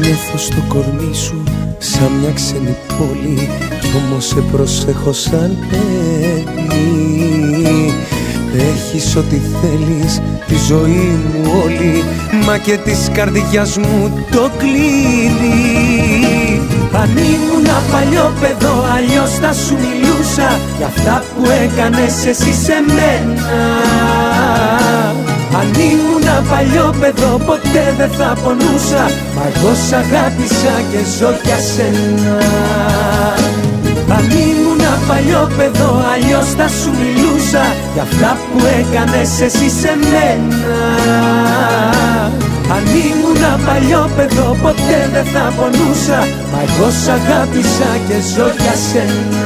Νιώθω στο κορμί σου σαν μια ξένη πόλη Κι όμως σε προσέχω σαν παιδί Έχεις ό,τι θέλεις, τη ζωή μου όλη Μα και της καρδιάς μου το κλείνει. Αν ήμουν παλιό παιδό αλλιώς θα σου μιλούσα Για αυτά που έκανες εσύ σε μένα αν ήμουν παλιό παιδό ποτέ δεν θα πονούσα. Μα εγώ σ' αγάπησα και ζω για σένα. Αν ήμουν παλιό παιδό αλλιώς θα σου μιλούσα. Για αυτά που έκανες εσύ σε μένα. Αν ήμουν παλιό παιδό ποτέ δεν θα πονούσα. Μα εγώ σ' αγάπησα και ζω για σένα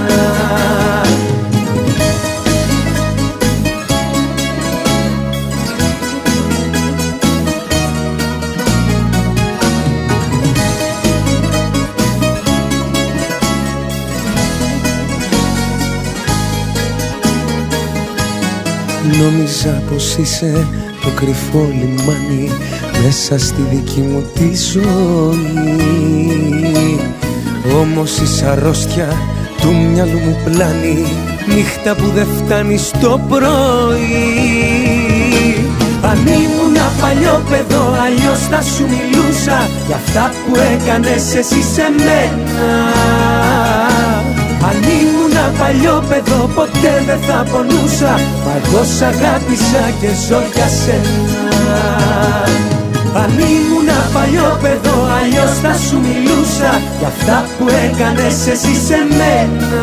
Νόμιζα πως είσαι το κρυφό λιμάνι Μέσα στη δική μου τη ζωή. Όμως η αρρώστια του μυαλού μου πλάνει Νύχτα που δεν φτάνει στο πρωί. Αν ήμουν παλιό παιδό αλλιώς θα σου μιλούσα Για αυτά που έκανες εσύ σε μένα αν ήμουν παλιό παιδό ποτέ δεν θα πονούσα. Μα εγώ σ' αγάπησα και ζω για σένα. Αν ήμουν παλιό παιδό αλλιώς θα σου μιλούσα. Για αυτά που έκανες εσύ σε μένα.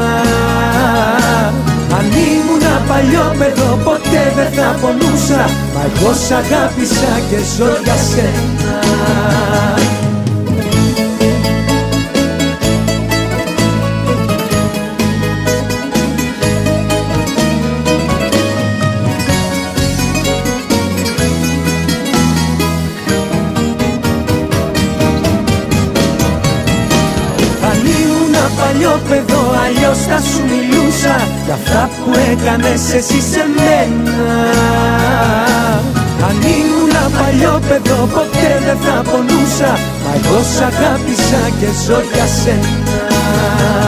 Αν ήμουν παλιό παιδό ποτέ δεν θα πονούσα. Μα εγώ σ' αγάπησα και ζω για σένα αλλιώς θα σου μιλούσα Για αυτά που έκανες εσύ σε μένα. Αν ήμουν παλιό παιδό ποτέ δεν θα πονούσα Μα εγώ σ' αγάπησα και ζω για σένα